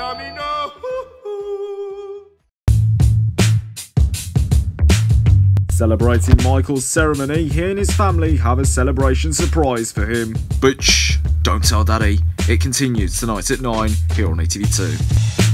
Domino. Celebrating Michael's ceremony, he and his family have a celebration surprise for him. But shh, don't tell Daddy. It continues tonight at 9 here on ETV2.